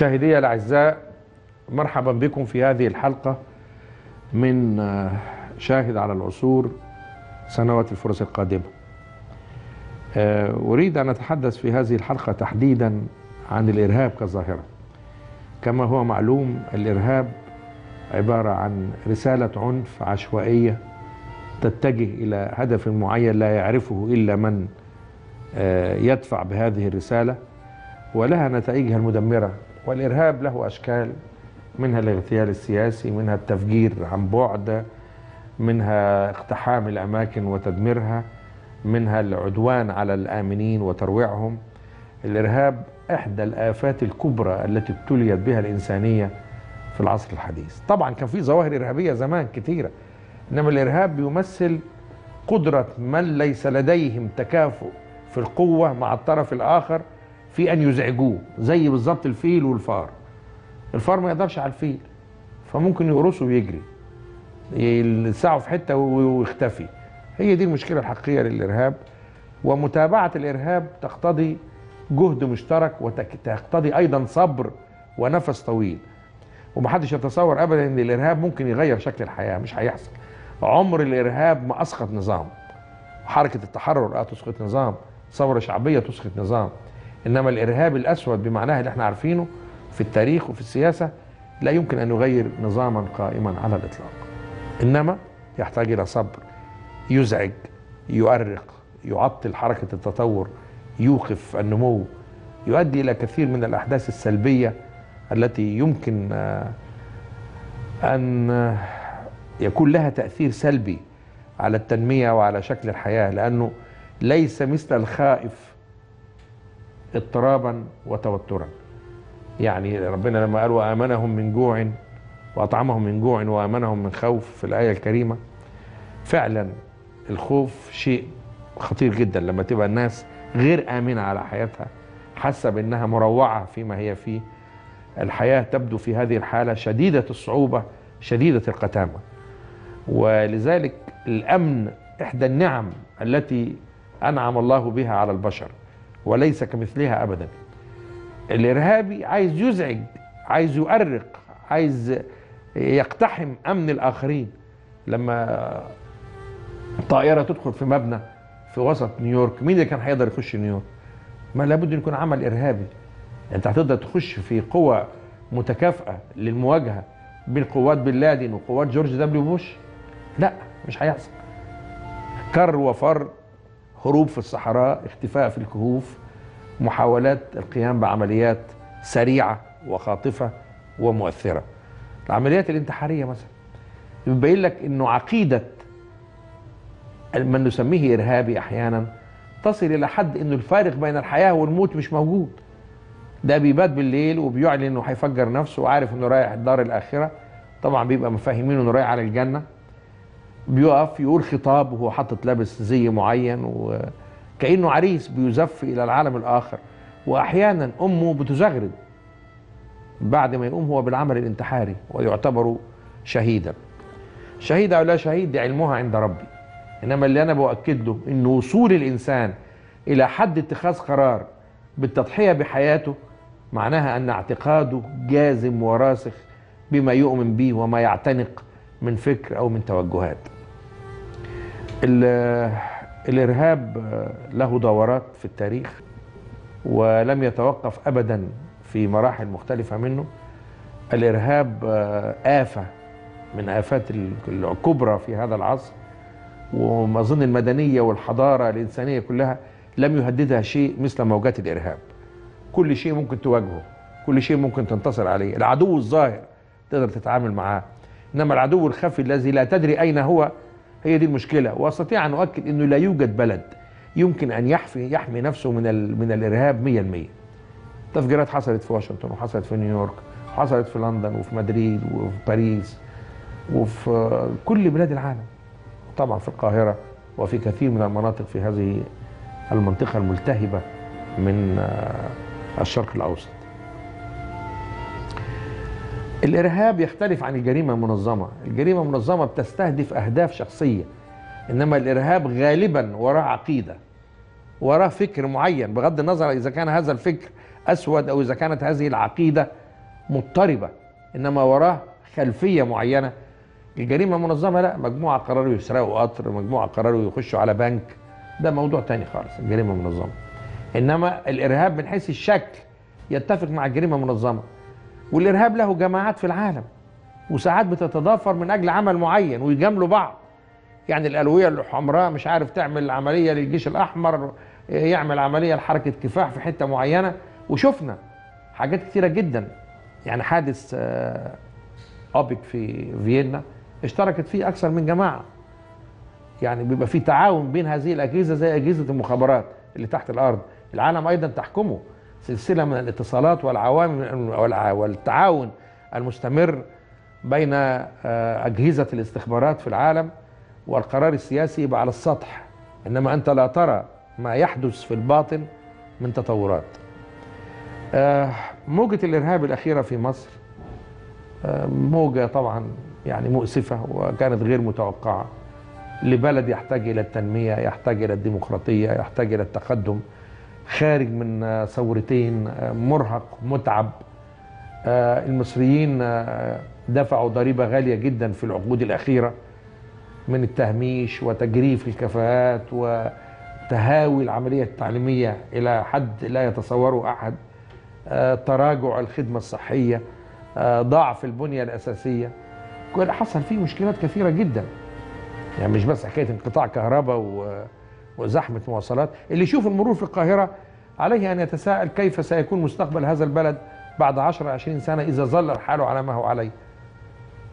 مشاهدي الأعزاء مرحبا بكم في هذه الحلقة من آه، شاهد على العصور سنوات الفرص القادمة. آه، أريد أن أتحدث في هذه الحلقة تحديدا عن الإرهاب كظاهرة. كما هو معلوم الإرهاب عبارة عن رسالة عنف عشوائية تتجه إلى هدف معين لا يعرفه إلا من آه، يدفع بهذه الرسالة ولها نتائجها المدمرة. والإرهاب له أشكال منها الاغتيال السياسي منها التفجير عن بعد منها اقتحام الأماكن وتدميرها منها العدوان على الآمنين وترويعهم. الإرهاب إحدى الآفات الكبرى التي ابتليت بها الإنسانية في العصر الحديث. طبعا كان في ظواهر إرهابية زمان كثيرة إنما الإرهاب بيمثل قدرة من ليس لديهم تكافؤ في القوة مع الطرف الآخر في أن يزعجوه زي بالظبط الفيل والفار. الفار ما يقدرش على الفيل فممكن يقرصه ويجري يلسعه في حتة ويختفي. هي دي المشكلة الحقيقية للإرهاب ومتابعة الإرهاب تقتضي جهد مشترك وتقتضي أيضا صبر ونفس طويل. ومحدش يتصور أبدا أن الإرهاب ممكن يغير شكل الحياة مش هيحصل. عمر الإرهاب ما أسقط نظام. حركة التحرر آه تسقط نظام ثورة شعبية تسقط نظام. إنما الإرهاب الأسود بمعناه اللي إحنا عارفينه في التاريخ وفي السياسة لا يمكن أن يغير نظاما قائما على الإطلاق. إنما يحتاج إلى صبر يزعج يؤرق يعطل حركة التطور يوقف النمو يؤدي إلى كثير من الأحداث السلبية التي يمكن آه، آه، يكون لها تأثير سلبي على التنمية وعلى شكل الحياة لأنه ليس مثل الخائف اضطرابا وتوترا. يعني ربنا لما قال وآمنهم من جوع وأطعمهم من جوع وآمنهم من خوف في الآية الكريمة فعلا الخوف شيء خطير جدا لما تبقى الناس غير آمنة على حياتها حاسة بأنها مروعة فيما هي فيه. الحياة تبدو في هذه الحالة شديدة الصعوبة شديدة القتامة. ولذلك الأمن إحدى النعم التي أنعم الله بها على البشر. وليس كمثلها أبدا. الإرهابي عايز يزعج عايز يؤرق عايز يقتحم أمن الآخرين. لما طائرة تدخل في مبنى في وسط نيويورك مين اللي كان هيقدر يخش نيويورك؟ ما لابد يكون عمل إرهابي. أنت هتقدر تخش في قوة متكافئة للمواجهة بين قوات بن لادن وقوات جورج دبليو بوش؟ لا مش هيحصل. كر وفر هروب في الصحراء اختفاء في الكهوف محاولات القيام بعمليات سريعة وخاطفة ومؤثرة. العمليات الانتحارية مثلا يبين لك إنه عقيدة من نسميه إرهابي أحيانا تصل إلى حد إنه الفارق بين الحياة والموت مش موجود. ده بيبات بالليل وبيعلن إنه هيفجر نفسه وعارف إنه رايح الدار الآخرة. طبعا بيبقى مفاهمين إنه رايح على الجنة. بيقف يقول خطاب وهو حاطط لابس زي معين وكأنه عريس بيزف إلى العالم الآخر. وأحيانا أمه بتزغرد. بعد ما يقوم هو بالعمل الانتحاري ويعتبر شهيدا. شهيد أو لا شهيد دي علمها عند ربي. إنما اللي أنا بؤكد له إن وصول الإنسان إلى حد اتخاذ قرار بالتضحية بحياته معناها أن اعتقاده جازم وراسخ بما يؤمن به وما يعتنق من فكر أو من توجهات. ال- الإرهاب له دورات في التاريخ ولم يتوقف ابدا في مراحل مختلفة منه. الإرهاب آفة من آفات الكبرى في هذا العصر وما اظن المدنية والحضارة الإنسانية كلها لم يهددها شيء مثل موجات الإرهاب. كل شيء ممكن تواجهه كل شيء ممكن تنتصر عليه. العدو الظاهر تقدر تتعامل معاه. إنما العدو الخفي الذي لا تدري أين هو هي دي المشكلة. وأستطيع أن أؤكد إنه لا يوجد بلد يمكن أن يحفي يحمي نفسه من من الإرهاب 100% تفجيرات حصلت في واشنطن وحصلت في نيويورك وحصلت في لندن وفي مدريد وفي باريس وفي كل بلاد العالم. طبعا في القاهرة وفي كثير من المناطق في هذه المنطقة الملتهبة من آه، الشرق الأوسط. الإرهاب يختلف عن الجريمة المنظمة. الجريمة المنظمة بتستهدف أهداف شخصية إنما الإرهاب غالبا وراه عقيدة وراه فكر معين. بغض النظر إذا كان هذا الفكر أسود أو إذا كانت هذه العقيدة مضطربة إنما وراه خلفية معينة. الجريمة المنظمة لا مجموعة قرروا يسرقوا قطر مجموعة قرروا يخشوا على بنك. ده موضوع تاني خالص الجريمة المنظمة. إنما الإرهاب من حيث الشكل يتفق مع الجريمة المنظمة. والإرهاب له جماعات في العالم وساعات بتتضافر من أجل عمل معين ويجاملوا بعض. يعني الألوية الحمراء مش عارف تعمل عملية للجيش الأحمر يعمل عملية لحركة كفاح في حتة معينة. وشفنا حاجات كتيرة جدا. يعني حادث آه، أوبك في فيينا اشتركت فيه أكثر من جماعة. يعني بيبقى في تعاون بين هذه الأجهزة زي أجهزة المخابرات اللي تحت الأرض. العالم أيضا تحكمه. سلسلة من الاتصالات والعوامل والع- والتعاون المستمر بين آه، أجهزة الاستخبارات في العالم والقرار السياسي يبقى على السطح. إنما أنت لا ترى ما يحدث في الباطن من تطورات. آه، موجة الإرهاب الأخيرة في مصر آه، موجة طبعا يعني مؤسفة وكانت غير متوقعة. لبلد يحتاج إلى التنمية يحتاج إلى الديمقراطية يحتاج إلى التقدم. خارج من ثورتين آه، مرهق متعب. آه، المصريين آه، دفعوا ضريبة غالية جدا في العقود الأخيرة من التهميش وتجريف الكفاءات وتهاوي العملية التعليمية إلى حد لا يتصوره أحد. تراجع الخدمة الصحية ضعف البنية الأساسية. حصل فيه مشكلات كثيرة جدا. يعني مش بس حكاية انقطاع كهرباء و- وزحمة مواصلات اللي يشوف المرور في القاهرة عليه أن يتساءل كيف سيكون مستقبل هذا البلد بعد 10 20 سنة إذا ظل الحال على ما هو عليه.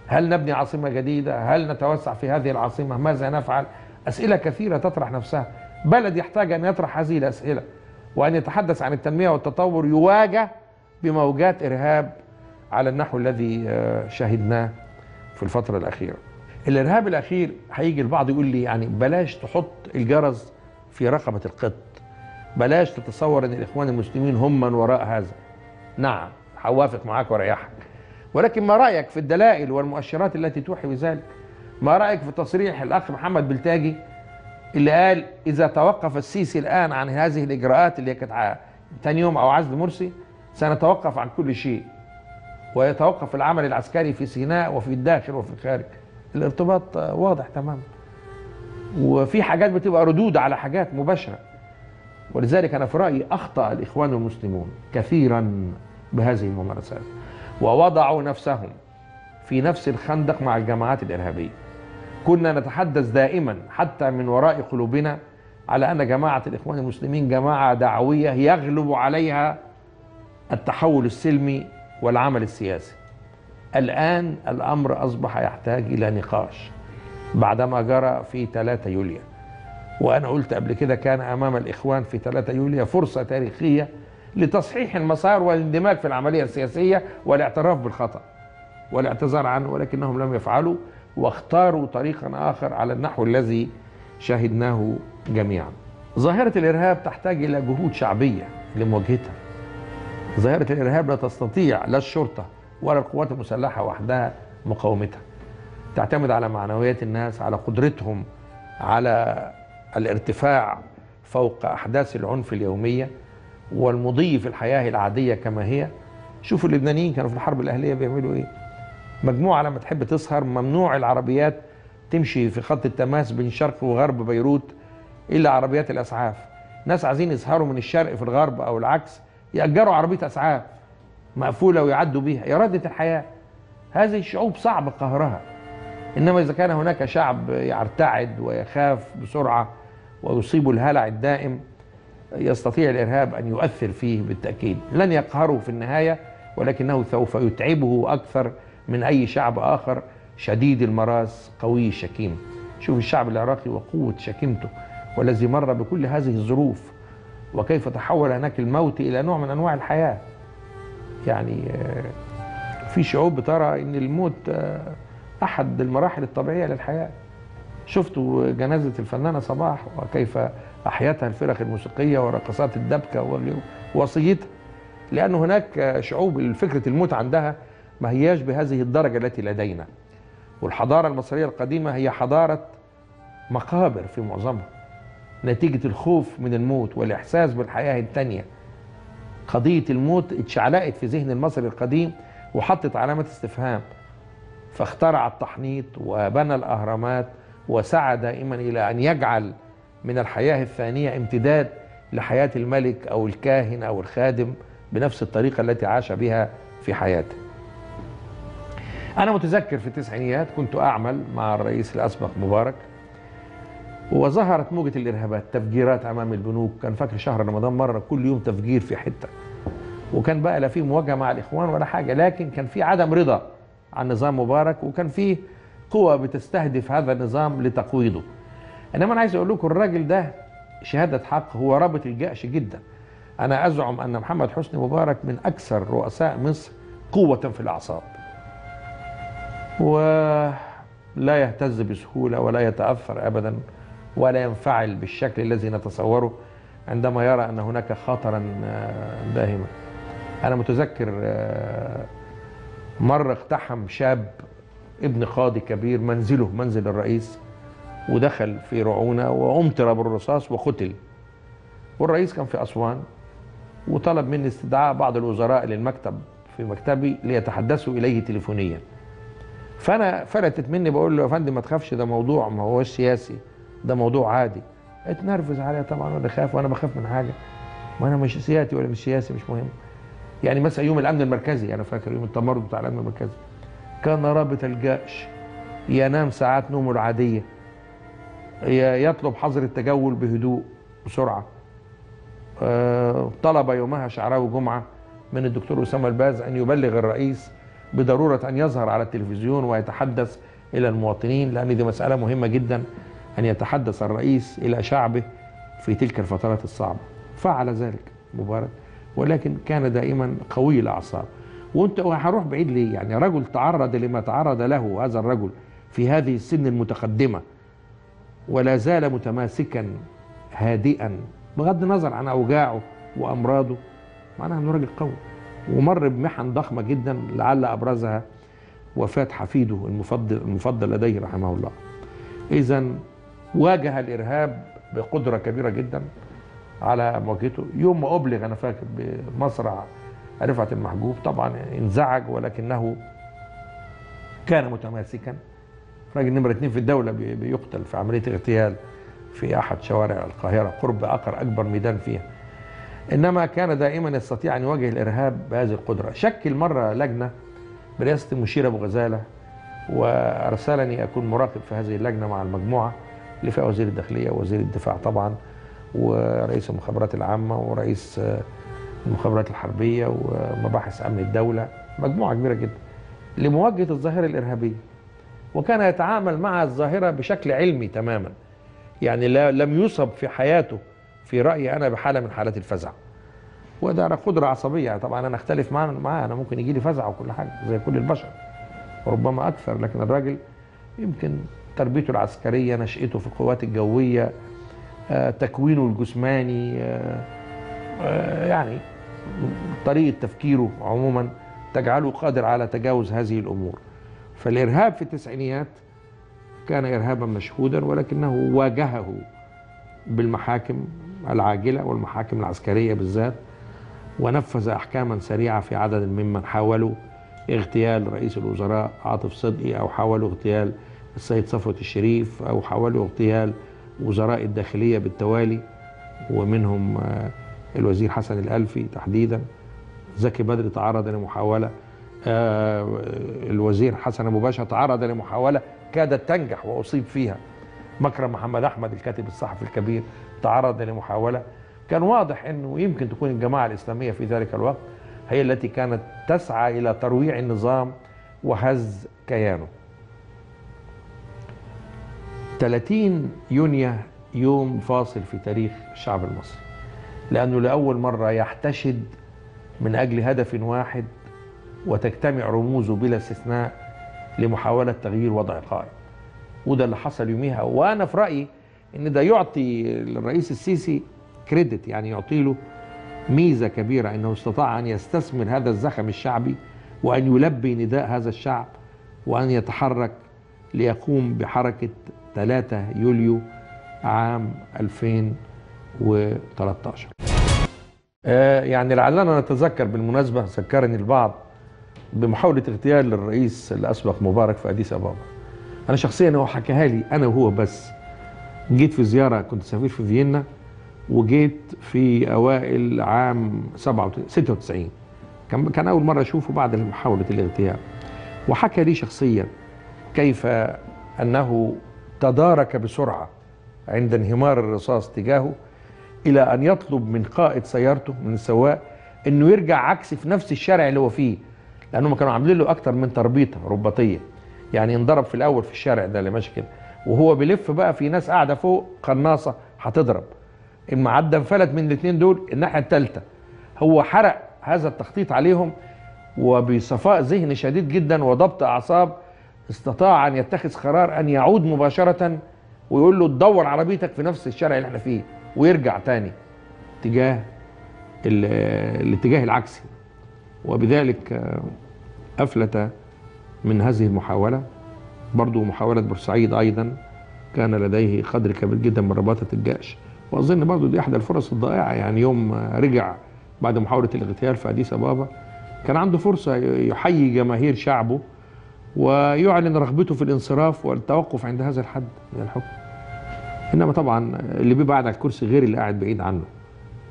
هل نبني عاصمة جديدة؟ هل نتوسع في هذه العاصمة؟ ماذا نفعل؟ أسئلة كثيرة تطرح نفسها. بلد يحتاج أن يطرح هذه الأسئلة وأن يتحدث عن التنمية والتطور يواجه بموجات إرهاب على النحو الذي آه، شهدناه في الفترة الأخيرة. الإرهاب الأخير هيجي البعض يقول لي يعني بلاش تحط الجرس في رقبة القط. بلاش تتصور أن الإخوان المسلمين هم من وراء هذا. نعم هوافق معاك واريحك ولكن ما رأيك في الدلائل والمؤشرات التي توحي بذلك؟ ما رأيك في تصريح الأخ محمد بلتاجي اللي قال إذا توقف السيسي الآن عن هذه الإجراءات اللي كانت تاني يوم أو عزل مرسي سنتوقف عن كل شيء. ويتوقف العمل العسكري في سيناء وفي الداخل وفي الخارج الارتباط واضح تماما. وفي حاجات بتبقى ردود على حاجات مباشرة. ولذلك أنا في رأيي أخطأ الإخوان المسلمون كثيرا بهذه الممارسات ووضعوا نفسهم في نفس الخندق مع الجماعات الإرهابية. كنا نتحدث دائما حتى من وراء قلوبنا على أن جماعة الإخوان المسلمين جماعة دعوية يغلب عليها التحول السلمي والعمل السياسي. الآن الأمر أصبح يحتاج إلى نقاش. بعدما جرى في 3 يوليو وأنا قلت قبل كده كان أمام الإخوان في 3 يوليو فرصة تاريخية لتصحيح المسار والاندماج في العملية السياسية والاعتراف بالخطأ والاعتذار عنه ولكنهم لم يفعلوا واختاروا طريقا آخر على النحو الذي شاهدناه جميعا. ظاهرة الإرهاب تحتاج إلى جهود شعبية لمواجهتها. ظاهرة الإرهاب لا تستطيع لا الشرطة ولا القوات المسلحة وحدها مقاومتها. تعتمد على معنويات الناس على قدرتهم على الارتفاع فوق أحداث العنف اليومية والمضي في الحياة العادية كما هي. شوفوا اللبنانيين كانوا في الحرب الأهلية بيعملوا إيه؟ مجموعة لما تحب تسهر ممنوع العربيات تمشي في خط التماس بين شرق وغرب بيروت إلا عربيات الأسعاف. ناس عايزين يسهروا من الشرق في الغرب أو العكس يأجروا عربية أسعاف مقفولة ويعدوا بيها. إرادة الحياة؟ هذه الشعوب صعب قهرها. إنما إذا كان هناك شعب يرتعد ويخاف بسرعة ويصيب الهلع الدائم يستطيع الإرهاب أن يؤثر فيه بالتأكيد. لن يقهره في النهاية ولكنه سوف يتعبه أكثر من أي شعب آخر. شديد المراس قوي الشكيم شوف الشعب العراقي وقوة شكيمته والذي مر بكل هذه الظروف وكيف تحول هناك الموت إلى نوع من أنواع الحياة. يعني آه، في شعوب بترى إن الموت أحد المراحل الطبيعية للحياة. شفتوا جنازة الفنانة صباح وكيف أحيتها الفرق الموسيقية ورقصات الدبكة وغيره وصيتها لأن هناك شعوب فكره الموت عندها ما هياش بهذه الدرجة التي لدينا. والحضارة المصرية القديمة هي حضارة مقابر في معظمها. نتيجة الخوف من الموت والإحساس بالحياة التانية. قضية الموت اتشعلقت في ذهن المصري القديم وحطت علامة استفهام. فاخترع التحنيط وبنى الأهرامات وسعى دائما إلى أن يجعل من الحياة الثانية امتداد لحياة الملك أو الكاهن أو الخادم بنفس الطريقة التي عاش بها في حياته. أنا متذكر في التسعينيات كنت أعمل مع الرئيس الأسبق مبارك وظهرت موجة الإرهابات تفجيرات أمام البنوك. كان فاكر شهر رمضان مرة كل يوم تفجير في حتة. وكان بقى لا في مواجهة مع الإخوان ولا حاجة لكن كان في عدم رضا. عن نظام مبارك وكان في قوى بتستهدف هذا النظام لتقويضه. إنما أنا عايز أقول لكم الراجل ده شهادة حق هو رابط الجأش جدا. أنا أزعم أن محمد حسني مبارك من أكثر رؤساء مصر قوة في الأعصاب. ولا يهتز بسهولة ولا يتأثر ابدا ولا ينفعل بالشكل الذي نتصوره عندما يرى أن هناك خطرا داهما. أنا متذكر مرة اقتحم شاب ابن قاضي كبير منزله منزل الرئيس ودخل في رعونة وأمطر بالرصاص وقتل. والرئيس كان في أسوان وطلب مني استدعاء بعض الوزراء للمكتب في مكتبي ليتحدثوا إليه تليفونيا. فأنا فلتت مني بقول له يا فندم ما تخافش ده موضوع ما هوش سياسي ده موضوع عادي. اتنرفز عليا طبعا وأنا خاف وأنا بخاف من حاجة. ما أنا مش سياسي ولا مش سياسي مش مهم. يعني مثلا يوم الأمن المركزي أنا فاكر يوم التمرد بتاع الأمن المركزي. كان رابط الجأش ينام ساعات نومه العادية. يطلب حظر التجول بهدوء بسرعة. طلب يومها شعراوي جمعة من الدكتور أسامة الباز أن يبلغ الرئيس بضرورة أن يظهر على التلفزيون ويتحدث إلى المواطنين لأن دي مسألة مهمة جدا أن يتحدث الرئيس إلى شعبه في تلك الفترات الصعبة. فعل ذلك مبارك. ولكن كان دائما قوي الأعصاب. وأنت هروح بعيد ليه؟ يعني رجل تعرض لما تعرض له هذا الرجل في هذه السن المتقدمة ولا زال متماسكا هادئا بغض النظر عن أوجاعه وأمراضه. معناها إنه راجل قوي ومر بمحن ضخمة جدا لعل أبرزها وفاة حفيده المفضل المفضل لديه رحمه الله. اذا واجه الإرهاب بقدرة كبيرة جدا. على مواجهته. يوم ما أبلغ أنا فاكر بمصرع رفعت المحجوب. طبعا انزعج ولكنه كان متماسكا. راجل نمرة اتنين في الدولة بيقتل في عملية اغتيال في أحد شوارع القاهرة. قرب أقر أكبر ميدان فيها. إنما كان دائما يستطيع أن يواجه الإرهاب بهذه القدرة. شكل مرة لجنة برئاسة المشير أبو غزالة وأرسلني أكون مراقب في هذه اللجنة مع المجموعة اللي فيها وزير الداخلية ووزير الدفاع طبعا. ورئيس المخابرات العامة ورئيس المخابرات الحربية ومباحث أمن الدولة مجموعة كبيرة جدا لمواجهة الظاهرة الإرهابية. وكان يتعامل مع الظاهرة بشكل علمي تماما. يعني لم يصب في حياته في رأيي أنا بحالة من حالات الفزع. وده أنا قدرة عصبية. طبعا أنا أختلف معاه معاه أنا ممكن يجي لي فزع وكل حاجة زي كل البشر. وربما أكثر. لكن الراجل يمكن تربيته العسكرية نشأته في القوات الجوية آه، تكوينه الجسماني آه، آه، يعني طريقة تفكيره عموما تجعله قادر على تجاوز هذه الأمور. فالإرهاب في التسعينيات كان إرهابا مشهودا ولكنه واجهه بالمحاكم العاجلة والمحاكم العسكرية بالذات ونفذ أحكاما سريعة في عدد ممن حاولوا اغتيال رئيس الوزراء عاطف صدقي أو حاولوا اغتيال السيد صفوة الشريف أو حاولوا اغتيال وزراء الداخلية بالتوالي ومنهم آه، الوزير حسن الألفي تحديدا زكي بدر تعرض لمحاولة آه، الوزير حسن أبو باشا تعرض لمحاولة كادت تنجح وأصيب فيها. مكرم محمد أحمد الكاتب الصحفي الكبير تعرض لمحاولة. كان واضح إنه يمكن تكون الجماعة الإسلامية في ذلك الوقت هي التي كانت تسعى إلى ترويع النظام وهز كيانه. 30 يونيو يوم فاصل في تاريخ الشعب المصري. لأنه لأول مرة يحتشد من أجل هدف واحد وتجتمع رموزه بلا استثناء لمحاولة تغيير وضع قائم وده اللي حصل يوميها. وأنا في رأيي إن ده يعطي الرئيس السيسي كريدت يعني يعطي له ميزة كبيرة إنه استطاع أن يستثمر هذا الزخم الشعبي وأن يلبي نداء هذا الشعب وأن يتحرك ليقوم بحركة 3 يوليو عام 2013 آه يعني لعلنا نتذكر بالمناسبة ذكرني البعض بمحاولة اغتيال الرئيس الأسبق مبارك في أديس أبابا. أنا شخصيا هو حكاها لي أنا وهو بس. جيت في زيارة كنت سفير في فيينا وجيت في أوائل عام 96 كان كان أول مرة أشوفه بعد محاولة الاغتيال. وحكى لي شخصيا كيف أنه تدارك بسرعة عند انهمار الرصاص تجاهه إلى أن يطلب من قائد سيارته من السواق إنه يرجع عكس في نفس الشارع اللي هو فيه لأنهم كانوا عاملين له أكتر من تربيطة رباطية. يعني انضرب في الأول في الشارع ده اللي ماشي كده. وهو بيلف بقى في ناس قاعدة فوق قناصة هتضرب. اما عدى انفلت من الاثنين دول الناحية الثالثة هو حرق هذا التخطيط عليهم وبصفاء ذهني شديد جدا وضبط أعصاب استطاع أن يتخذ قرار أن يعود مباشرة ويقول له تدور عربيتك في نفس الشارع اللي إحنا فيه ويرجع تاني تجاه ال- الاتجاه العكسي. وبذلك أفلت من هذه المحاولة. برضو محاولة بورسعيد أيضا كان لديه قدر كبير جدا من رباطة الجيش. وأظن برضو دي إحدى الفرص الضائعة. يعني يوم رجع بعد محاولة الاغتيال في أديس أبابا كان عنده فرصة يحيي جماهير شعبه ويعلن رغبته في الانصراف والتوقف عند هذا الحد من الحكم. إنما طبعا اللي بيبقى قاعد على الكرسي غير اللي قاعد بعيد عنه.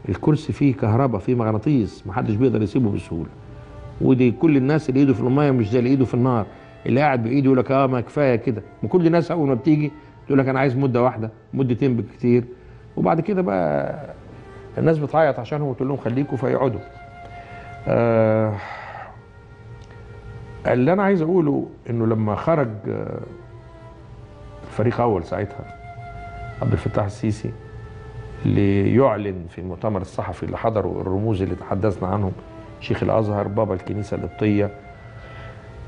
الكرسي فيه كهرباء فيه مغناطيس محدش بيقدر يسيبه بسهولة. ودي كل الناس اللي إيده في المية مش زي اللي إيده في النار. اللي قاعد بايده يقول لك آه ما كفاية كده. وكل الناس أول ما بتيجي تقول لك أنا عايز مدة واحدة مدتين بالكتير وبعد كده بقى الناس بتعيط عشانهم وتقول لهم خليكم فيقعدوا. آه اللي أنا عايز أقوله إنه لما خرج آه، فريق أول ساعتها عبد الفتاح السيسي ليعلن في المؤتمر الصحفي اللي حضروا الرموز اللي تحدثنا عنهم شيخ الأزهر بابا الكنيسة القبطية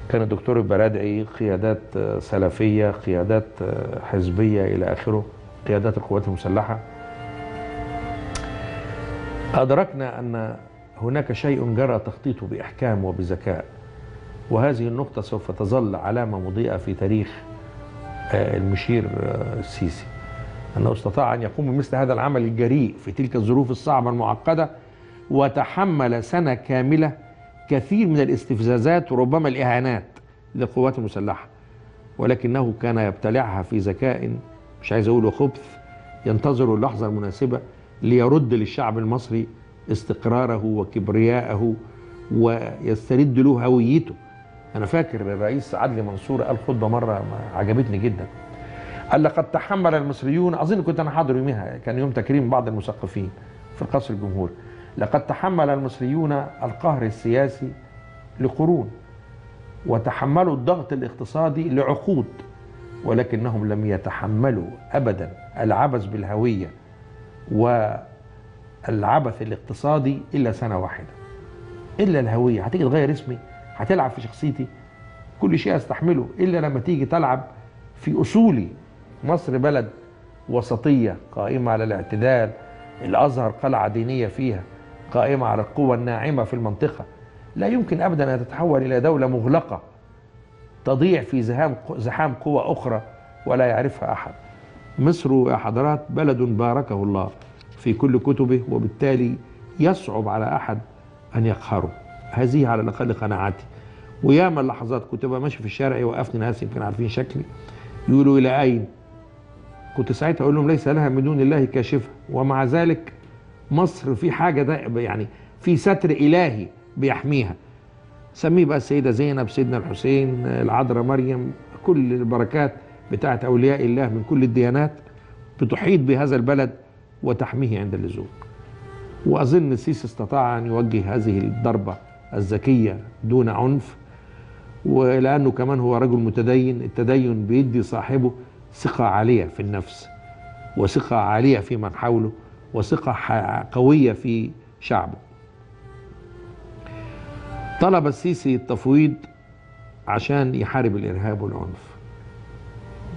كان الدكتور البرادعي قيادات آه، سلفية قيادات آه، حزبية إلى آخره قيادات القوات المسلحة. أدركنا أن هناك شيء جرى تخطيطه بإحكام وبذكاء. وهذه النقطة سوف تظل علامة مضيئة في تاريخ آه، المشير آه، السيسي. أنه استطاع أن يقوم بمثل هذا العمل الجريء في تلك الظروف الصعبة المعقدة وتحمل سنة كاملة كثير من الاستفزازات وربما الإهانات للقوات المسلحة. ولكنه كان يبتلعها في ذكاء مش عايز أقول خبث ينتظر اللحظة المناسبة ليرد للشعب المصري استقراره وكبرياءه ويسترد له هويته. أنا فاكر الرئيس عدلي منصور قال خطبه مرة عجبتني جدا. قال لقد تحمل المصريون أظن كنت أنا حاضر يومها كان يوم تكريم بعض المثقفين في القصر الجمهوري لقد تحمل المصريون القهر السياسي لقرون وتحملوا الضغط الاقتصادي لعقود ولكنهم لم يتحملوا ابدا العبث بالهوية والعبث الاقتصادي إلا سنة واحدة. إلا الهوية. هتيجي تغير اسمي؟ هتلعب في شخصيتي كل شيء استحمله إلا لما تيجي تلعب في أصولي. مصر بلد وسطية قائمة على الاعتدال الأزهر قلعة دينية فيها قائمة على القوة الناعمة في المنطقة. لا يمكن ابدا أن تتحول إلى دولة مغلقة تضيع في زحام زحام قوى أخرى ولا يعرفها أحد. مصر يا حضرات بلد باركه الله في كل كتبه وبالتالي يصعب على أحد أن يقهروا هذه على الأقل قناعاتي. وياما اللحظات كنت ببقى ماشي في الشارع يوقفني ناس يمكن عارفين شكلي. يقولوا إلى أين؟ كنت ساعتها أقول لهم ليس لها من دون الله كاشفة. ومع ذلك مصر في حاجة ده يعني في ستر إلهي بيحميها. سميه بقى السيدة زينب سيدنا الحسين العذراء مريم كل البركات بتاعت أولياء الله من كل الديانات بتحيط بهذا البلد وتحميه عند اللزوم. وأظن السيسي استطاع أن يوجه هذه الضربة الذكيه دون عنف ولأنه كمان هو رجل متدين التدين بيدي صاحبه ثقة عالية في النفس وثقة عالية في من حوله وثقة ح- قوية في شعبه. طلب السيسي التفويض عشان يحارب الإرهاب والعنف.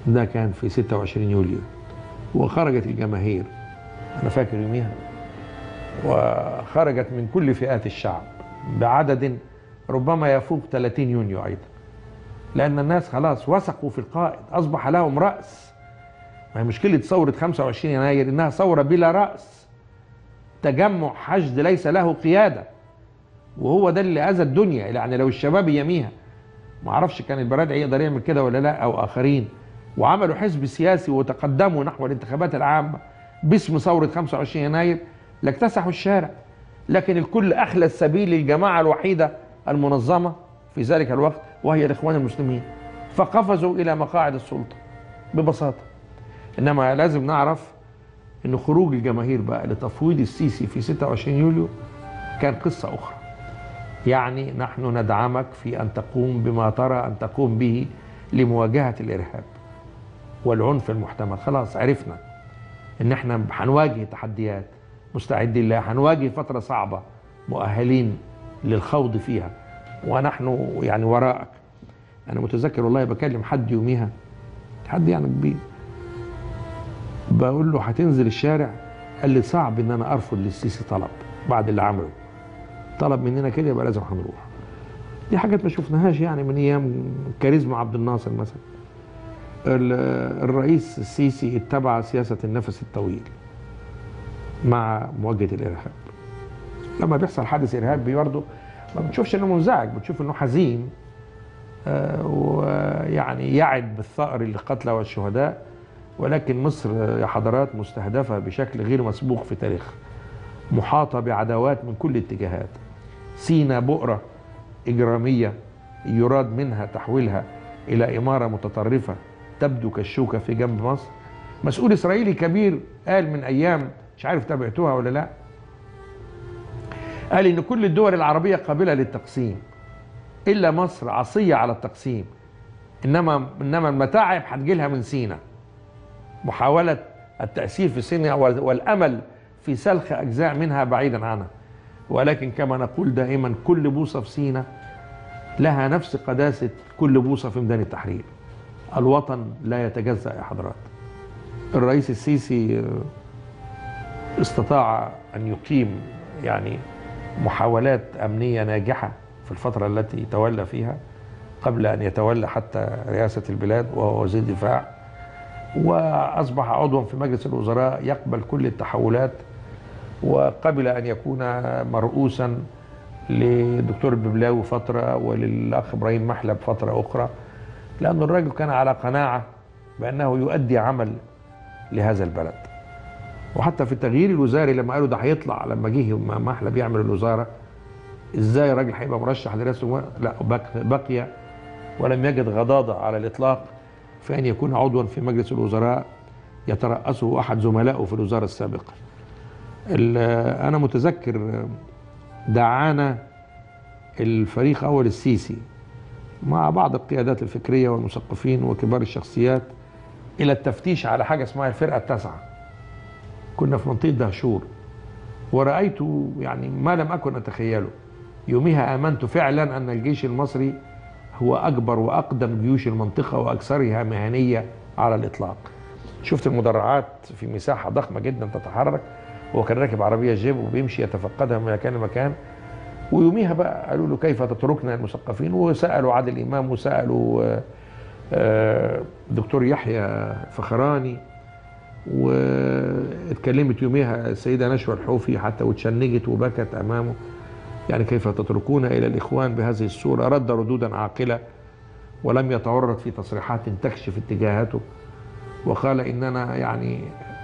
ده كان في 26 يوليو وخرجت الجماهير. أنا فاكر يوميها. وخرجت من كل فئات الشعب. بعدد ربما يفوق 30 يونيو أيضا. لأن الناس خلاص وثقوا في القائد أصبح لهم رأس. ما هي مشكلة ثورة 25 يناير؟ إنها ثورة بلا رأس. تجمع حشد ليس له قيادة. وهو ده اللي أذى الدنيا يعني لو الشباب يميها. ما أعرفش كان البرادعي يقدر يعمل كده ولا لأ أو آخرين. وعملوا حزب سياسي وتقدموا نحو الانتخابات العامة باسم ثورة 25 يناير لاكتسحوا الشارع. لكن الكل أخلى السبيل للجماعة الوحيدة المنظمة في ذلك الوقت وهي الإخوان المسلمين. فقفزوا إلى مقاعد السلطة ببساطة. إنما لازم نعرف إن خروج الجماهير بقى لتفويض السيسي في 26 يوليو كان قصة أخرى. يعني نحن ندعمك في أن تقوم بما ترى أن تقوم به لمواجهة الإرهاب والعنف المحتمل. خلاص عرفنا إن إحنا هنواجه تحديات. مستعدين لها. هنواجه فترة صعبة مؤهلين للخوض فيها. ونحن يعني وراءك. أنا متذكر والله بكلم حد يوميها. حد يعني كبير. بقول له هتنزل الشارع؟ قال لي صعب إن أنا أرفض للسيسي طلب بعد اللي عمله. طلب مننا كده يبقى لازم هنروح. دي حاجات ما شفناهاش يعني من أيام كاريزما عبد الناصر مثلا. ال- الرئيس السيسي اتبع سياسة النفس الطويل. مع مواجهة الإرهاب. لما بيحصل حادث إرهابي برضه ما بتشوفش إنه منزعج بتشوف إنه حزين آه، ويعني يعد بالثأر للقتلى والشهداء ولكن مصر يا حضرات مستهدفة بشكل غير مسبوق في تاريخها محاطة بعداوات من كل الاتجاهات. سينا بؤرة إجرامية يراد منها تحويلها إلى إمارة متطرفة تبدو كالشوكة في جنب مصر. مسؤول إسرائيلي كبير قال من أيام مش عارف تابعتوها ولا لا. قال إن كل الدول العربية قابلة للتقسيم إلا مصر عصية على التقسيم. إنما إنما المتاعب هتجيلها من سينا. محاولة التأثير في سيناء وال- والأمل في سلخ أجزاء منها بعيدا عنها. ولكن كما نقول دائما كل بوصة في سيناء لها نفس قداسة كل بوصة في ميدان التحرير. الوطن لا يتجزأ يا حضرات. الرئيس السيسي استطاع أن يقيم يعني محاولات أمنية ناجحة في الفترة التي تولى فيها قبل أن يتولى حتى رئاسة البلاد وهو وزير دفاع وأصبح عضوا في مجلس الوزراء يقبل كل التحولات وقبل أن يكون مرؤوسا لدكتور الببلاوي فترة وللأخ إبراهيم محلب فترة أخرى لأن الرجل كان على قناعة بأنه يؤدي عمل لهذا البلد. وحتى في التغيير الوزاري لما قالوا ده هيطلع لما جه محلب يعمل الوزارة إزاي الراجل هيبقى مرشح الجمهورية؟ لا بق- بقي ولم يجد غضاضة على الإطلاق في أن يكون عضوا في مجلس الوزراء يترأسه أحد زملائه في الوزارة السابقة ال- أنا متذكر دعانا الفريق أول السيسي مع بعض القيادات الفكرية والمثقفين وكبار الشخصيات إلى التفتيش على حاجة اسمها الفرقة التاسعة كنا في منطقة دهشور. ورأيت يعني ما لم أكن أتخيله. يومها آمنت فعلا أن الجيش المصري هو أكبر وأقدم جيوش المنطقة وأكثرها مهنية على الإطلاق. شفت المدرعات في مساحة ضخمة جدا تتحرك هو كان راكب عربية جيب وبيمشي يتفقدها من مكان لمكان. ويوميها بقى قالوا له كيف تتركنا المثقفين؟ وسألوا عادل إمام وسألوا آه، آه، دكتور يحيى فخراني. واتكلمت يوميها السيدة نشوى الحوفي حتى وتشنجت وبكت أمامه. يعني كيف تتركون إلى الإخوان بهذه الصورة؟ رد ردودا عاقلة ولم يتورط في تصريحات تكشف اتجاهاته. وقال إننا يعني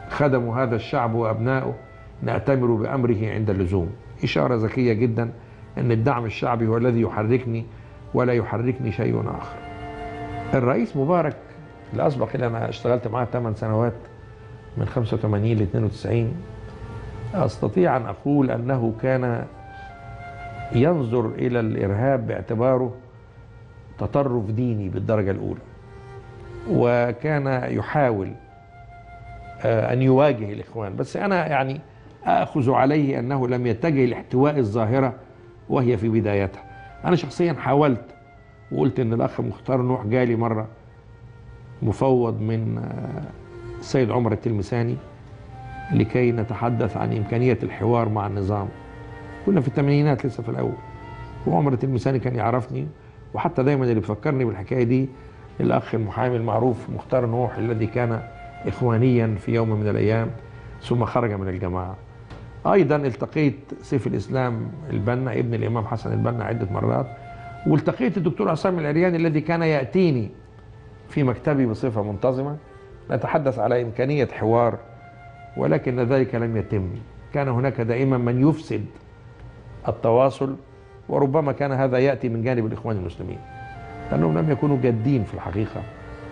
خدموا هذا الشعب وأبنائه نأتمر بأمره عند اللزوم. إشارة ذكية جدا أن الدعم الشعبي هو الذي يحركني ولا يحركني شيء آخر. الرئيس مبارك اللي أسبق اللي أنا اشتغلت معاه 8 سنوات من 85 ل 92 أستطيع أن أقول أنه كان ينظر إلى الإرهاب باعتباره تطرف ديني بالدرجة الأولى وكان يحاول آه، أن يواجه الإخوان. بس أنا يعني أخذ عليه أنه لم يتجه لاحتواء الظاهرة وهي في بدايتها. أنا شخصيا حاولت وقلت أن الأخ مختار نوح جالي مرة مفوض من آه، السيد عمر التلمساني لكي نتحدث عن إمكانية الحوار مع النظام. كنا في الثمانينات لسه في الأول. وعمر التلمساني كان يعرفني وحتى دايما اللي بيفكرني بالحكاية دي الأخ المحامي المعروف مختار نوح الذي كان إخوانيا في يوم من الأيام ثم خرج من الجماعة. أيضا التقيت سيف الإسلام البنا ابن الإمام حسن البنا عدة مرات. والتقيت الدكتور عصام العرياني الذي كان يأتيني في مكتبي بصفة منتظمة. نتحدث على إمكانية حوار ولكن ذلك لم يتم. كان هناك دائما من يفسد التواصل وربما كان هذا يأتي من جانب الإخوان المسلمين. لأنهم لم يكونوا جادين في الحقيقة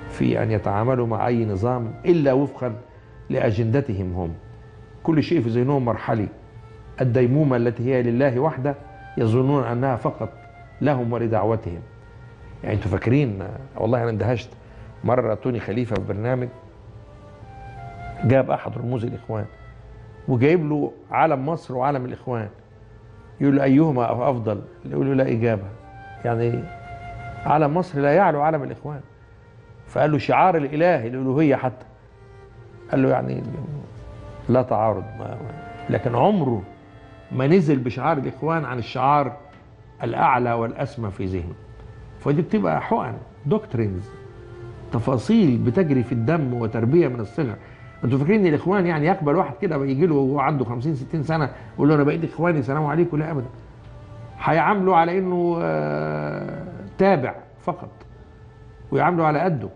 في أن يتعاملوا مع أي نظام إلا وفقا لأجندتهم هم. كل شيء في ذهنهم مرحلي. الديمومة التي هي لله وحده يظنون أنها فقط لهم ولدعوتهم. يعني أنتوا فاكرين والله أنا اندهشت مرة توني خليفة في برنامج جاب أحد رموز الإخوان وجايب له علم مصر وعلم الإخوان. يقول له أيهما أفضل؟ يقول له لا إجابة. يعني علم مصر لا يعلو علم الإخوان. فقال له شعار الاله الالوهيه حتى. قال له يعني لا تعارض ما لكن عمره ما نزل بشعار الإخوان عن الشعار الأعلى والأسمى في ذهنه. فدي بتبقى حقن دوكترينز تفاصيل بتجري في الدم وتربية من الصغر. أنتوا فاكرين ان الاخوان يعني يقبل واحد كده يجي له وهو عنده 50 60 سنة يقول له أنا بقيت إخواني سلام عليكم. لا ابدا. هيعامله على إنه تابع فقط ويعامله على قده.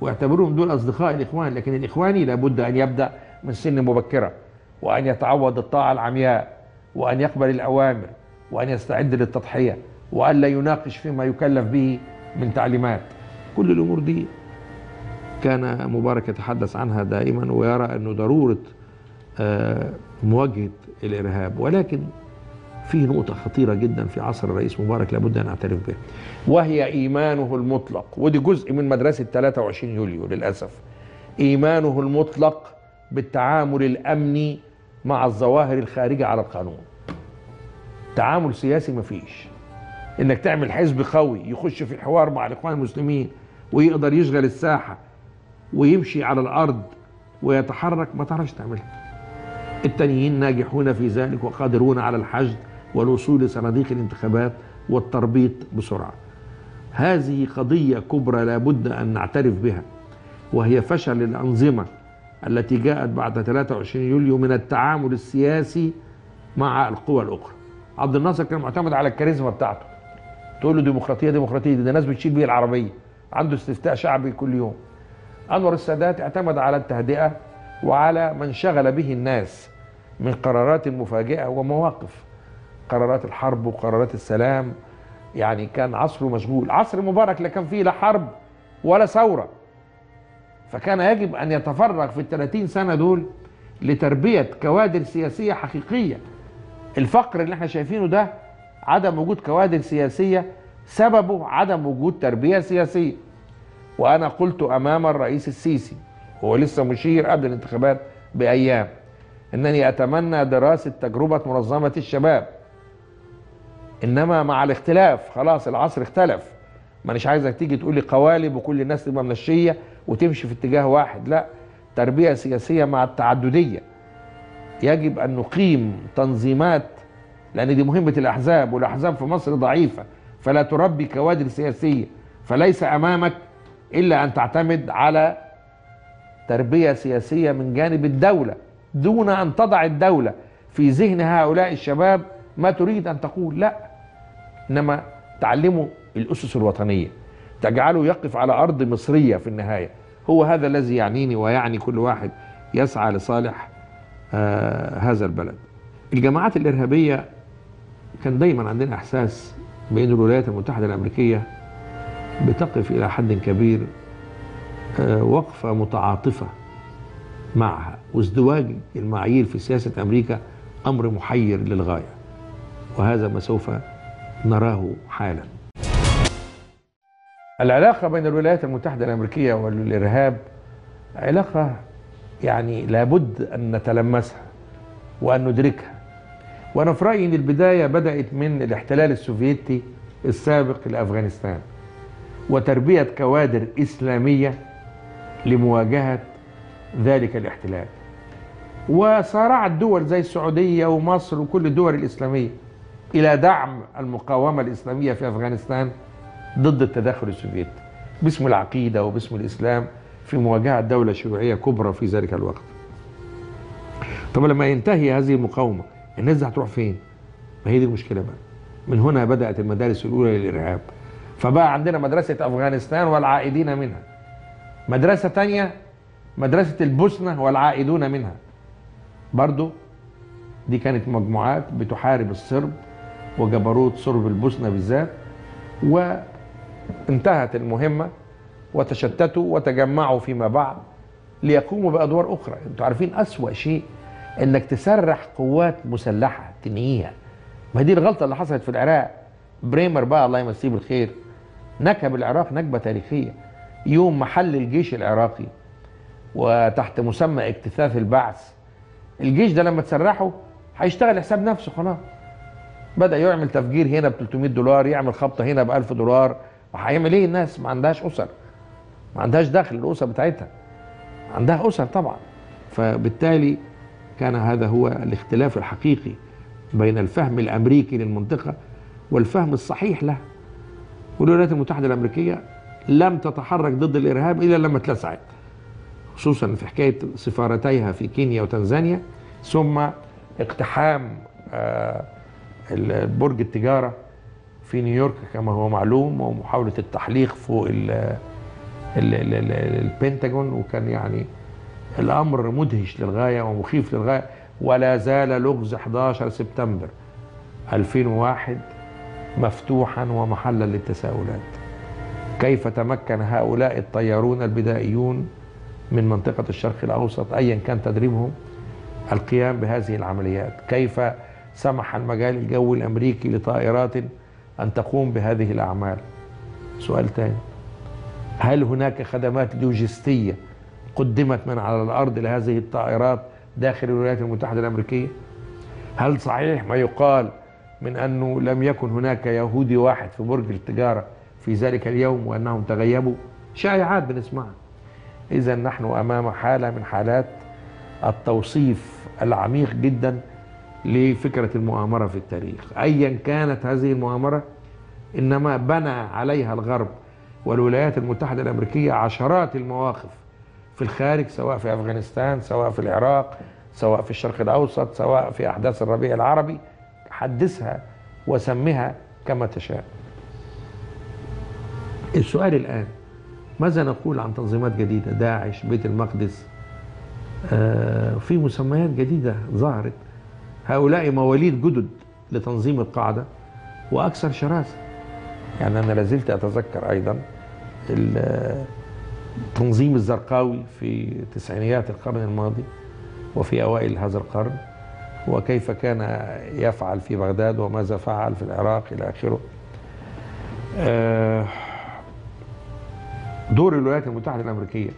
ويعتبرهم دول أصدقاء الإخوان لكن الإخواني لابد أن يبدأ من سن مبكرة وأن يتعود الطاعة العمياء وأن يقبل الأوامر وأن يستعد للتضحية وأن لا يناقش فيما يكلف به من تعليمات. كل الأمور دي كان مبارك يتحدث عنها دائما ويرى أنه ضرورة مواجهة الإرهاب. ولكن فيه نقطة خطيرة جدا في عصر الرئيس مبارك لابد أن أعترف بها. وهي إيمانه المطلق. ودي جزء من مدرسة 23 يوليو للأسف. إيمانه المطلق بالتعامل الأمني مع الظواهر الخارجة على القانون. تعامل سياسي مفيش إنك تعمل حزب قوي يخش في الحوار مع الإخوان المسلمين ويقدر يشغل الساحة ويمشي على الأرض ويتحرك ما تعرفش تعملها التانيين ناجحون في ذلك وقادرون على الحشد والوصول لصناديق الانتخابات والتربيط بسرعة. هذه قضية كبرى لابد أن نعترف بها وهي فشل الأنظمة التي جاءت بعد 23 يوليو من التعامل السياسي مع القوى الأخرى. عبد الناصر كان معتمد على الكاريزما بتاعته. تقول له ديمقراطية ديمقراطية ده ناس بتشيل بيه العربية. عنده استفتاء شعبي كل يوم. أنور السادات اعتمد على التهدئة وعلى ما انشغل به الناس من قرارات مفاجئة ومواقف. قرارات الحرب وقرارات السلام يعني كان عصره مشغول. عصر مبارك لا كان فيه لا حرب ولا ثورة. فكان يجب أن يتفرغ في الثلاثين سنة دول لتربية كوادر سياسية حقيقية. الفقر اللي إحنا شايفينه ده عدم وجود كوادر سياسية سببه عدم وجود تربية سياسية. وأنا قلت أمام الرئيس السيسي هو لسه مشير قبل الانتخابات بأيام إنني أتمنى دراسة تجربة منظمة الشباب. إنما مع الاختلاف خلاص العصر اختلف. مانيش عايزك تيجي تقول لي قوالب وكل الناس تبقى منشيه وتمشي في اتجاه واحد لا. تربية سياسية مع التعددية. يجب أن نقيم تنظيمات لأن دي مهمة الأحزاب والأحزاب في مصر ضعيفة. فلا تربي كوادر سياسية فليس أمامك إلا أن تعتمد على تربية سياسية من جانب الدولة دون أن تضع الدولة في ذهن هؤلاء الشباب ما تريد أن تقول لا إنما تعلمه الأسس الوطنية. تجعله يقف على أرض مصرية في النهاية. هو هذا الذي يعنيني ويعني كل واحد يسعى لصالح آه هذا البلد. الجماعات الإرهابية كان دايما عندنا إحساس بأن الولايات المتحدة الأمريكية بتقف إلى حد كبير آه وقفة متعاطفة معها. وازدواج المعايير في سياسة أمريكا أمر محير للغاية وهذا ما سوف نراه حالا. العلاقة بين الولايات المتحدة الأمريكية والإرهاب علاقة يعني لابد أن نتلمسها وأن ندركها. وأنا في رأيي أن البداية بدأت من الاحتلال السوفيتي السابق لأفغانستان. وتربية كوادر إسلامية لمواجهة ذلك الاحتلال. وصارعت دول زي السعودية ومصر وكل الدول الإسلامية إلى دعم المقاومة الإسلامية في أفغانستان ضد التدخل السوفيتي باسم العقيدة وباسم الإسلام في مواجهة دولة شيوعية كبرى في ذلك الوقت. طب لما ينتهي هذه المقاومة الناس دي هتروح فين؟ ما هي دي المشكلة بقى. من هنا بدأت المدارس الأولى للإرهاب. فبقى عندنا مدرسة أفغانستان والعائدين منها. مدرسة تانية مدرسة البوسنة والعائدون منها. برضو دي كانت مجموعات بتحارب الصرب وجبروت صرب البوسنة بالذات وانتهت المهمة وتشتتوا وتجمعوا فيما بعد ليقوموا بأدوار أخرى. أنتوا عارفين أسوأ شيء إنك تسرح قوات مسلحة تنهيها ما دي الغلطة اللي حصلت في العراق. بريمر بقى الله يمسيه بالخير. نكب العراق نكبة تاريخية. يوم محل الجيش العراقي وتحت مسمى اكتثاث البعث. الجيش ده لما تسرحه هيشتغل حساب نفسه خلاص. بدأ يعمل تفجير هنا ب 300 دولار يعمل خبطة هنا ب 1000 دولار. وهيعمل إيه الناس؟ ما عندهاش أسر. ما عندهاش دخل الأسر بتاعتها. عندها أسر طبعا. فبالتالي كان هذا هو الاختلاف الحقيقي بين الفهم الأمريكي للمنطقة والفهم الصحيح لها والولايات المتحدة الأمريكية لم تتحرك ضد الإرهاب إلا لما اتلسعت خصوصا في حكاية سفارتيها في كينيا وتنزانيا ثم اقتحام آه، برج التجارة في نيويورك كما هو معلوم ومحاولة التحليق فوق ال ال ال ال البنتاجون وكان يعني الأمر مدهش للغاية ومخيف للغاية. ولا زال لغز 11 سبتمبر 2001 مفتوحا ومحلا للتساؤلات. كيف تمكن هؤلاء الطيارون البدائيون من منطقة الشرق الأوسط؟ أيا كان تدريبهم القيام بهذه العمليات. كيف سمح المجال الجوي الأمريكي لطائرات أن تقوم بهذه الأعمال؟ سؤال تاني. هل هناك خدمات لوجستية قدمت من على الأرض لهذه الطائرات داخل الولايات المتحدة الأمريكية؟ هل صحيح ما يقال من أنه لم يكن هناك يهودي واحد في برج التجارة في ذلك اليوم وأنهم تغيبوا. شائعات بنسمعها إذا نحن أمام حالة من حالات التوصيف العميق جدا لفكرة المؤامرة في التاريخ. أيا كانت هذه المؤامرة إنما بنى عليها الغرب والولايات المتحدة الأمريكية عشرات المواقف في الخارج سواء في أفغانستان سواء في العراق سواء في الشرق الأوسط سواء في أحداث الربيع العربي. حدثها وسمها كما تشاء. السؤال الآن ماذا نقول عن تنظيمات جديدة؟ داعش بيت المقدس آه في مسميات جديدة ظهرت. هؤلاء مواليد جدد لتنظيم القاعدة وأكثر شراسة. يعني أنا لازلت أتذكر أيضا التنظيم الزرقاوي في تسعينيات القرن الماضي وفي أوائل هذا القرن. وكيف كان يفعل في بغداد وماذا فعل في العراق إلى آخره. آه دور الولايات المتحدة الأمريكية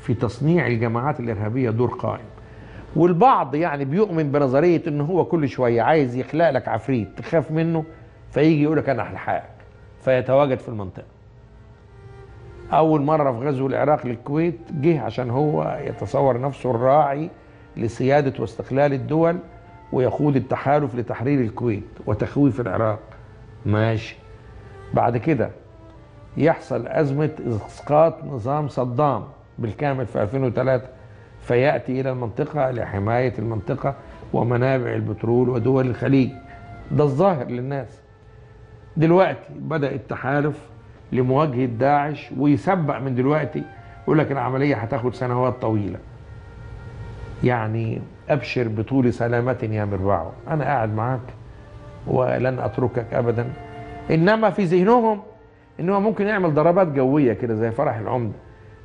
في تصنيع الجماعات الإرهابية دور قائم. والبعض يعني بيؤمن بنظرية إن هو كل شوية عايز يخلق لك عفريت تخاف منه فيجي يقول لك أنا هلحقك فيتواجد في المنطقة. أول مرة في غزو العراق للكويت جه عشان هو يتصور نفسه الراعي لسيادة واستقلال الدول ويقود التحالف لتحرير الكويت وتخويف العراق. ماشي. بعد كده يحصل أزمة إسقاط نظام صدام بالكامل في 2003 فيأتي إلى المنطقة لحماية المنطقة ومنابع البترول ودول الخليج. ده الظاهر للناس. دلوقتي بدأ التحالف لمواجهة داعش ويسبق من دلوقتي يقول لك العملية هتاخد سنوات طويلة. يعني أبشر بطول سلامة يا مربعه. أنا قاعد معاك ولن أتركك أبدا. إنما في ذهنهم إن هو ممكن يعمل ضربات جوية كده زي فرح العمده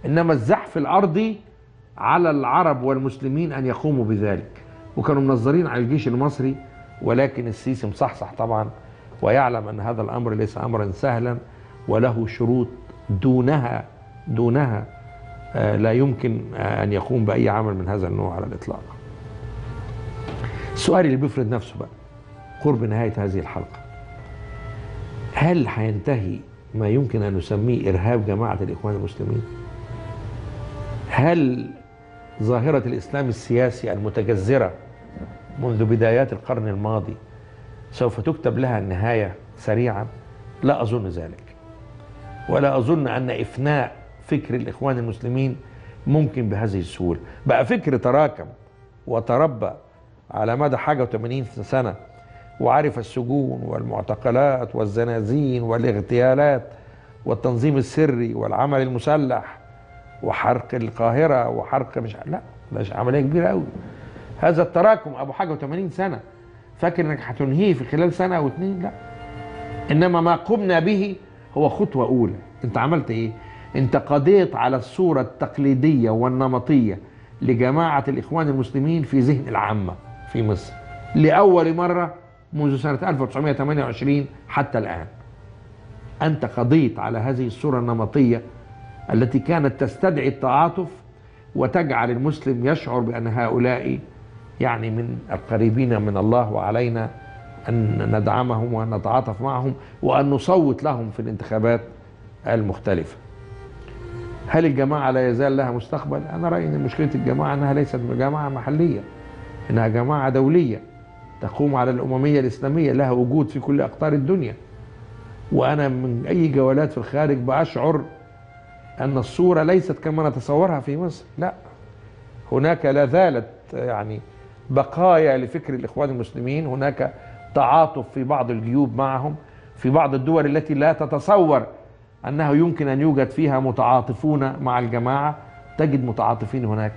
إنما الزحف الأرضي على العرب والمسلمين أن يقوموا بذلك. وكانوا منظرين على الجيش المصري ولكن السيسي مصحصح طبعا ويعلم أن هذا الأمر ليس امرا سهلا وله شروط دونها دونها لا يمكن آه، أن يقوم بأي عمل من هذا النوع على الإطلاق. السؤال اللي بيفرض نفسه بقى قرب نهاية هذه الحلقة هل هينتهي ما يمكن أن نسميه إرهاب جماعة الإخوان المسلمين؟ هل ظاهرة الإسلام السياسي المتجذرة منذ بدايات القرن الماضي سوف تكتب لها النهاية سريعا؟ لا أظن ذلك. ولا أظن أن إفناء فكر الإخوان المسلمين ممكن بهذه السهولة، بقى فكر تراكم وتربى على مدى حاجة وثمانين سنة وعرف السجون والمعتقلات والزنازين والاغتيالات والتنظيم السري والعمل المسلح وحرق القاهرة وحرق مش لا ده عملية كبيرة قوي هذا التراكم أبو حاجة و80 سنة. فاكر إنك هتنهيه في خلال سنة أو اتنين؟ لا. إنما ما قمنا به هو خطوة أولى. أنت عملت إيه؟ أنت قضيت على الصورة التقليدية والنمطية لجماعة الإخوان المسلمين في ذهن العامة في مصر. لأول مرة منذ سنة 1928 حتى الآن. أنت قضيت على هذه الصورة النمطية التي كانت تستدعي التعاطف وتجعل المسلم يشعر بأن هؤلاء يعني من القريبين من الله وعلينا أن ندعمهم وأن نتعاطف معهم وأن نصوت لهم في الانتخابات المختلفة. هل الجماعة لا يزال لها مستقبل؟ أنا رأيي أن مشكلة الجماعة أنها ليست جماعة محلية إنها جماعة دولية تقوم على الأممية الإسلامية لها وجود في كل أقطار الدنيا وأنا من أي جولات في الخارج بأشعر أن الصورة ليست كما نتصورها في مصر لا هناك لا زالت يعني بقايا لفكر الإخوان المسلمين هناك تعاطف في بعض الجيوب معهم في بعض الدول التي لا تتصور أنه يمكن أن يوجد فيها متعاطفون مع الجماعة تجد متعاطفين هناك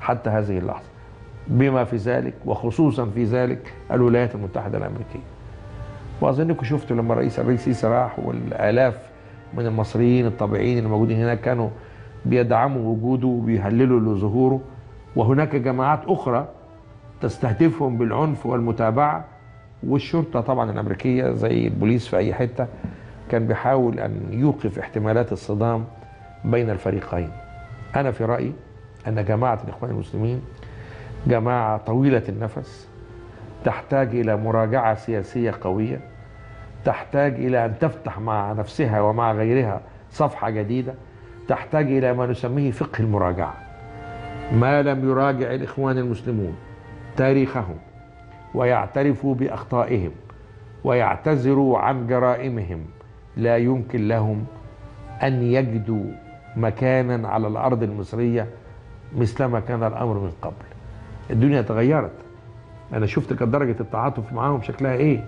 حتى هذه اللحظة. بما في ذلك وخصوصا في ذلك الولايات المتحدة الأمريكية. وأظنكم شفتوا لما الرئيس الرئيسي راح والآلاف من المصريين الطبيعيين الموجودين هناك كانوا بيدعموا وجوده وبيهللوا لظهوره. وهناك جماعات أخرى تستهدفهم بالعنف والمتابعة. والشرطة طبعا الأمريكية زي البوليس في أي حتة كان بيحاول أن يوقف احتمالات الصدام بين الفريقين. أنا في رأيي أن جماعة الإخوان المسلمين جماعة طويلة النفس تحتاج إلى مراجعة سياسية قوية تحتاج إلى أن تفتح مع نفسها ومع غيرها صفحة جديدة تحتاج إلى ما نسميه فقه المراجعة. ما لم يراجع الإخوان المسلمون تاريخهم ويعترفوا بأخطائهم ويعتذروا عن جرائمهم لا يمكن لهم أن يجدوا مكانا على الأرض المصرية مثلما كان الأمر من قبل. الدنيا تغيرت. أنا شفت كانت درجة التعاطف معاهم شكلها إيه؟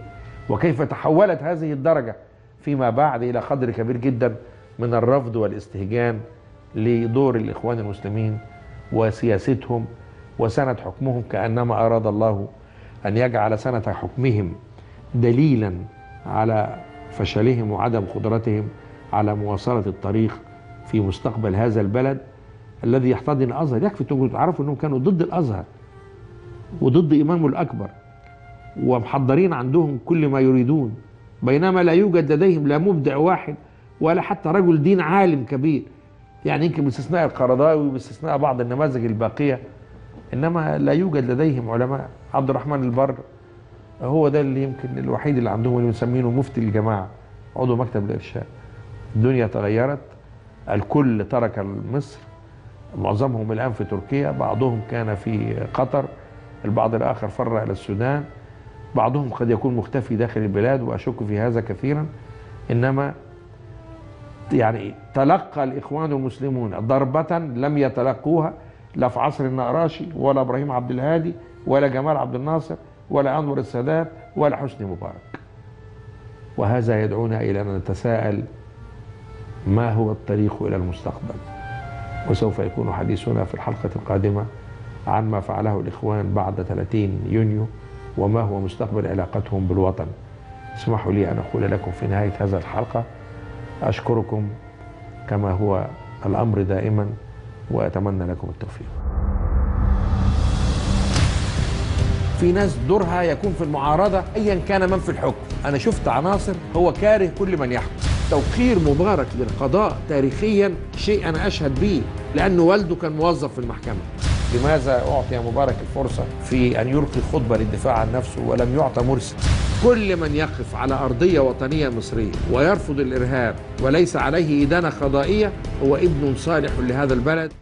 وكيف تحولت هذه الدرجة فيما بعد إلى قدر كبير جدا من الرفض والاستهجان لدور الإخوان المسلمين وسياستهم وسنة حكمهم كأنما أراد الله أن يجعل سنة حكمهم دليلا على فشلهم وعدم قدرتهم على مواصلة الطريق في مستقبل هذا البلد الذي يحتضن الأزهر. يكفي تعرفوا أنهم كانوا ضد الأزهر وضد إمامه الأكبر ومحضرين عندهم كل ما يريدون. بينما لا يوجد لديهم لا مبدع واحد ولا حتى رجل دين عالم كبير. يعني يمكن باستثناء القرضاوي باستثناء بعض النماذج الباقية إنما لا يوجد لديهم علماء. عبد الرحمن البر هو ده اللي يمكن الوحيد اللي عندهم اللي مسمينه مفتي الجماعة. عضو مكتب الإرشاد. الدنيا تغيرت. الكل ترك مصر. معظمهم الآن في تركيا. بعضهم كان في قطر. البعض الآخر فر إلى السودان. بعضهم قد يكون مختفي داخل البلاد وأشك في هذا كثيرا. إنما يعني تلقى الإخوان المسلمون ضربة لم يتلقوها لا في عصر النقراشي ولا إبراهيم عبد الهادي ولا جمال عبد الناصر. ولا انور السادات ولا حسني مبارك. وهذا يدعونا إلى أن نتساءل ما هو الطريق إلى المستقبل. وسوف يكون حديثنا في الحلقة القادمة عن ما فعله الإخوان بعد 30 يونيو وما هو مستقبل علاقتهم بالوطن. اسمحوا لي أن أقول لكم في نهاية هذا الحلقة أشكركم كما هو الأمر دائما وأتمنى لكم التوفيق. في ناس دورها يكون في المعارضة أيا كان من في الحكم. أنا شفت عناصر هو كاره كل من يحكم. توقير مبارك للقضاء تاريخيا شيء أنا أشهد به لأنه والده كان موظف في المحكمة. لماذا أعطي مبارك الفرصة في أن يلقي خطبة للدفاع عن نفسه ولم يعطى مرسي كل من يقف على أرضية وطنية مصرية ويرفض الإرهاب وليس عليه إدانة قضائية هو ابن صالح لهذا البلد.